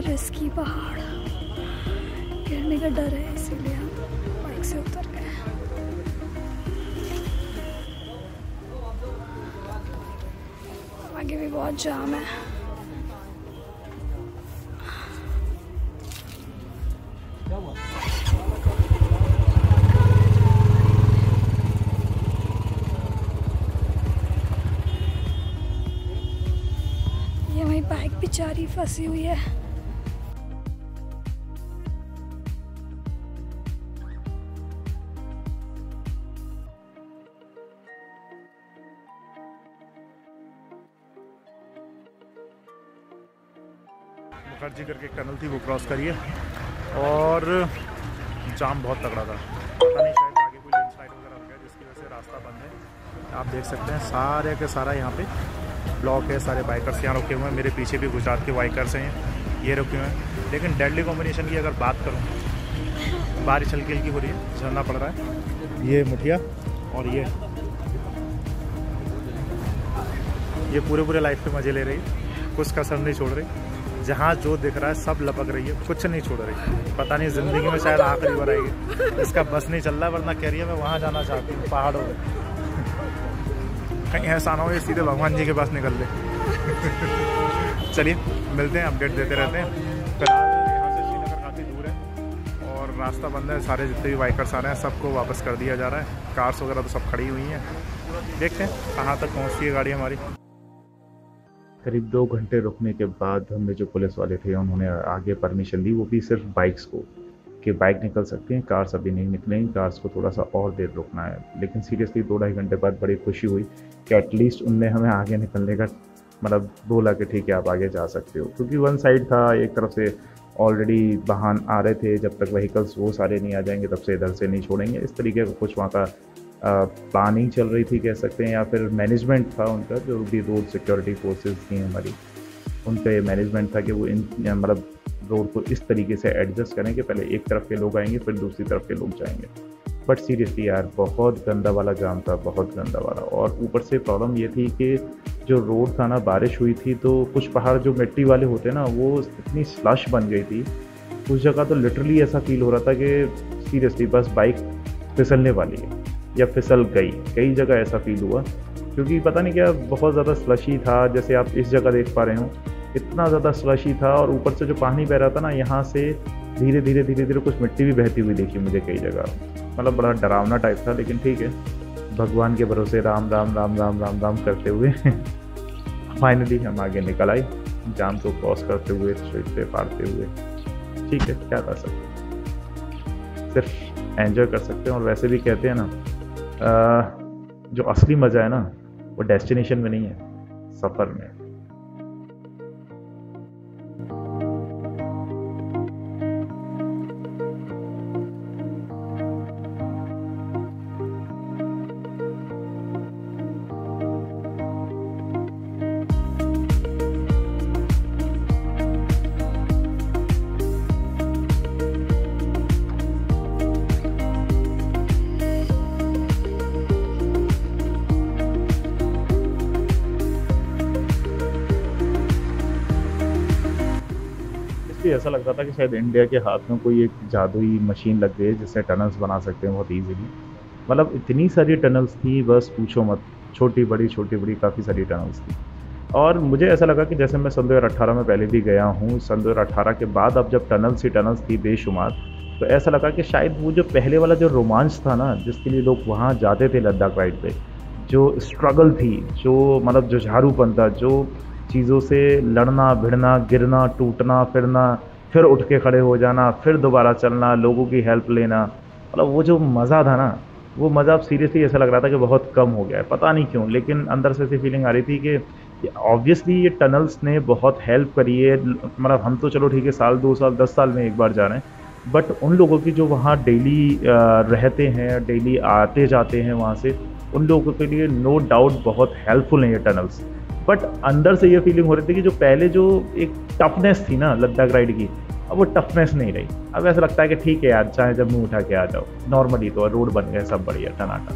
Risky पहाड़। गिरने का डर है, इसीलिए हम बाइक से उतर गए। आगे भी बहुत जाम है। ये वही बाइक बेचारी फंसी हुई है। मुखर्जी करके एक टनल थी, वो क्रॉस करिए। और जाम बहुत तगड़ा था। पता नहीं शायद आगे कोई लैंडस्लाइड वगैरह हो गया, जिसकी वजह से रास्ता बंद है। आप देख सकते हैं, सारे के सारा यहाँ पे ब्लॉक है, सारे बाइकर्स यहाँ रुके हुए हैं। मेरे पीछे भी गुजरात के बाइकर्स हैं, ये रुके हुए हैं। लेकिन डेडली कॉम्बिनेशन की अगर बात करूँ, बारिश हल्की हल्की हो रही है, झरना पड़ रहा है। ये मुठिया और ये। ये पूरे पूरे लाइफ के मज़े ले रही कुछ कसर नहीं छोड़ रही। जहाँ जो दिख रहा है सब लपक रही है, कुछ नहीं छोड़ रही। पता नहीं ज़िंदगी में शायद आखिरी बार आएगी। इसका बस नहीं चल रहा, वरना कह रही है मैं वहाँ जाना चाहती हूँ, पहाड़ों में। कहीं ऐसा ना हो, ये सीधे भगवान जी के पास निकल ले। चलिए, मिलते हैं अपडेट देते रहते हैं। फ़िलहाल यहाँ से श्रीनगर काफ़ी दूर है और रास्ता बंद है, सारे जितने भी बाइकर्स आ रहे हैं, सबको वापस कर दिया जा रहा है। कार्स वगैरह तो सब खड़ी हुई हैं। देखते हैं कहाँ तक पहुँचती है गाड़ी हमारी। करीब दो घंटे रुकने के बाद हमने जो पुलिस वाले थे, उन्होंने आगे परमिशन दी, वो भी सिर्फ़ बाइक्स को, कि बाइक निकल सकती हैं, कार्स अभी नहीं निकलेंगी कार्स को थोड़ा सा और देर रुकना है। लेकिन सीरियसली दो ढाई घंटे बाद बड़ी खुशी हुई कि एटलीस्ट उनने हमें आगे निकलने का मतलब बोला कि ठीक है, आप आगे जा सकते हो। क्योंकि वन साइड था, एक तरफ़ से ऑलरेडी वाहन आ रहे थे, जब तक व्हीकल्स वो सारे नहीं आ जाएँगे, तब से इधर से नहीं छोड़ेंगे। इस तरीके का कुछ वहाँ का प्लानिंग चल रही थी कह सकते हैं, या फिर मैनेजमेंट था उनका, जो भी रोड सिक्योरिटी फोर्सेस थी हमारी, उनका ये मैनेजमेंट था कि वो इन मतलब रोड को इस तरीके से एडजस्ट करें कि पहले एक तरफ़ के लोग आएँगे, फिर दूसरी तरफ़ के लोग जाएँगे। बट सीरियसली यार, बहुत गंदा वाला जाम था, बहुत गंदा वाला। और ऊपर से प्रॉब्लम ये थी कि जो रोड था ना, बारिश हुई थी तो कुछ पहाड़ जो मिट्टी वाले होते ना, वो इतनी स्लश बन गई थी, उस जगह तो लिटरली ऐसा फील हो रहा था कि सीरियसली बस बाइक फिसलने वाली है। या फिसल गई। कई जगह ऐसा फील हुआ, क्योंकि पता नहीं क्या बहुत ज़्यादा स्लशी था, जैसे आप इस जगह देख पा रहे हो, इतना ज़्यादा स्लशी था और ऊपर से जो पानी बह रहा था ना, यहाँ से धीरे धीरे धीरे धीरे कुछ मिट्टी भी बहती हुई देखी मुझे कई जगह। मतलब बड़ा डरावना टाइप था, लेकिन ठीक है। भगवान के भरोसे राम राम राम राम राम राम करते हुए फाइनली हम आगे निकल आए। जाम को क्रॉस करते हुए स्ट्रीट पे पारते हुए। ठीक है, क्या कर सकते सिर्फ़ एंजॉय कर सकते हैं। और वैसे भी कहते हैं ना जो असली मज़ा है ना, वो डेस्टिनेशन में नहीं है, सफ़र में। इसलिए ऐसा लगता था कि शायद इंडिया के हाथ में कोई एक जादुई मशीन लग गई है जिससे टनल्स बना सकते हैं बहुत ईजीली मतलब इतनी सारी टनल्स थी, बस पूछो मत। छोटी, बड़ी छोटी, बड़ी काफ़ी सारी टनल्स थी। और मुझे ऐसा लगा कि जैसे मैं सन दो में पहले भी गया हूँ, सन दो के बाद अब जब टनल्स ही टनल्स थी बेशुमार तो ऐसा लगा कि शायद वो जो पहले वाला जो रोमांच था ना, जिसके लिए लोग वहाँ जाते थे लद्दाख राइड पे, जो स्ट्रगल थी, जो मतलब जो झारूपन था, जो चीज़ों से लड़ना, भिड़ना, गिरना, टूटना, फिरना, फिर उठ के खड़े हो जाना, फिर दोबारा चलना, लोगों की हेल्प लेना। मतलब वो जो मज़ा था ना, वो मज़ा अब सीरियसली ऐसा लग रहा था कि बहुत कम हो गया है, पता नहीं क्यों। लेकिन अंदर से ऐसी फीलिंग आ रही थी कि ऑब्वियसली ये टनल्स ने बहुत हेल्प करी है। मतलब हम तो चलो ठीक है, साल, दो साल, दस साल में एक बार जा रहे हैं। बट उन लोगों की जो वहाँ डेली रहते हैं डेली आते जाते हैं वहाँ से, उन लोगों के लिए नो डाउट बहुत हेल्पफुल हैं ये टनल्स बट अंदर से ये फीलिंग हो रही थी कि जो पहले जो एक टफनेस थी ना लद्दाख राइड की, अब वो टफनेस नहीं रही। अब ऐसा लगता है कि ठीक है यार, चाहे जब मुँह उठा के आ जाओ। नॉर्मली तो रोड बन गए, सब बढ़िया टनाटा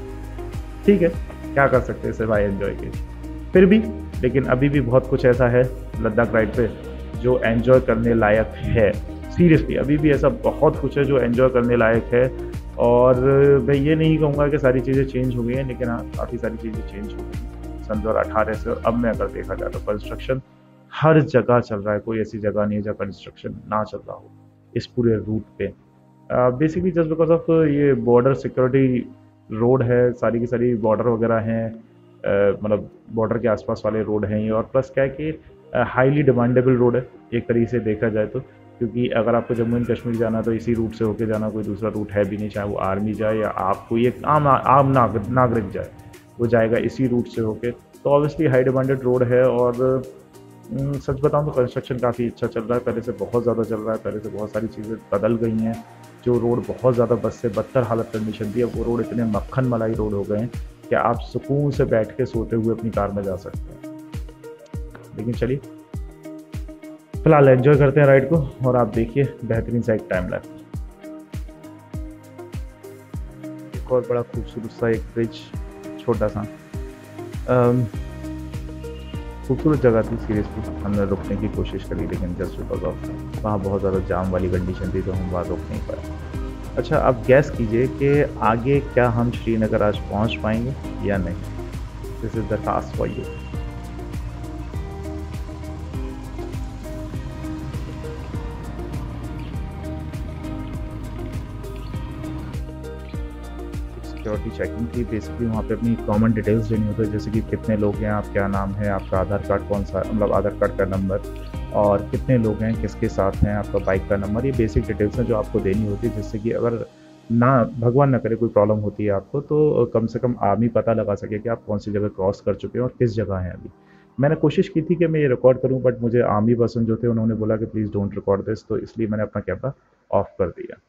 ठीक है, क्या कर सकते हैं सिर्फ़ आई एन्जॉय के फिर भी, लेकिन अभी भी बहुत कुछ ऐसा है लद्दाख राइड पे जो एंजॉय करने लायक है। सीरियसली अभी भी ऐसा बहुत कुछ है जो एंजॉय करने लायक है। और मैं ये नहीं कहूँगा कि सारी चीज़ें चेंज हो गई हैं, लेकिन हाँ काफ़ी सारी चीज़ें चेंज हो गई सन दो से अब में अगर देखा जाए तो कंस्ट्रक्शन हर जगह चल रहा है, कोई ऐसी जगह नहीं है जहाँ कंस्ट्रक्शन ना चल रहा हो, इस पूरे रूट पे। बेसिकली जस्ट बिकॉज़ ऑफ़ ये बॉर्डर सिक्योरिटी रोड है, सारी की सारी बॉर्डर वगैरह हैं मतलब बॉर्डर के आसपास वाले रोड हैं ये, और प्लस क्या है कि हाईली डिमांडेबल रोड है, एक तरीके से देखा जाए तो क्योंकि अगर आपको जम्मू एंड कश्मीर जाना है तो इसी रूट से होके जाना, कोई दूसरा रूट है भी नहीं, चाहे वो आर्मी जाए या आप कोई एक आम आम नागरिक नागरिक जाए। वो जाएगा इसी रूट से होके। तो ऑब्वियसली हाई डिमांडेड रोड है और सच बताऊँ तो कंस्ट्रक्शन काफ़ी अच्छा चल रहा है। पहले से बहुत ज़्यादा चल रहा है। पहले से बहुत सारी चीज़ें बदल गई हैं। जो रोड बहुत ज़्यादा बस से बदतर हालत कंडीशन थी, अब वो रोड इतने मक्खन मलाई रोड हो गए हैं कि आप सुकून से बैठ के सोते हुए अपनी कार में जा सकते हैं। लेकिन चलिए, फ़िलहाल एंजॉय करते हैं राइड को और आप देखिए बेहतरीन सा एक टाइम लैप एक और बड़ा खूबसूरत सा एक ब्रिज छोटा सा। खूबसूरत जगह थी सीरियसली हमने रुकने की कोशिश करी, लेकिन जस्ट बिकॉज़ ऑफ़ वहाँ बहुत ज़्यादा जाम वाली कंडीशन थी तो हम वहाँ रुक नहीं पाए। अच्छा आप गैस कीजिए कि आगे क्या हम श्रीनगर आज पहुँच पाएँगे या नहीं? This is the task for you security checking थी बेसिकली वहाँ पे अपनी कॉमन डिटेल्स देनी होती है, जैसे कि कितने लोग हैं, आप क्या नाम है, आपका आधार कार्ड कौन सा मतलब आधार कार्ड का नंबर और कितने लोग हैं, किसके साथ हैं, आपका बाइक का नंबर ये बेसिक डिटेल्स हैं जो आपको देनी होती है, जिससे कि अगर ना, भगवान ना करे कोई प्रॉब्लम होती है आपको तो कम से कम आर्मी पता लगा सके कि आप कौन सी जगह क्रॉस कर चुके हैं और किस जगह हैं अभी। मैंने कोशिश की थी कि मैं ये रिकॉर्ड करूँ बट मुझे आर्मी पर्सन जो थे, उन्होंने बोला कि प्लीज़ डोंट रिकॉर्ड दिस तो इसलिए मैंने अपना कैमरा ऑफ़ कर दिया।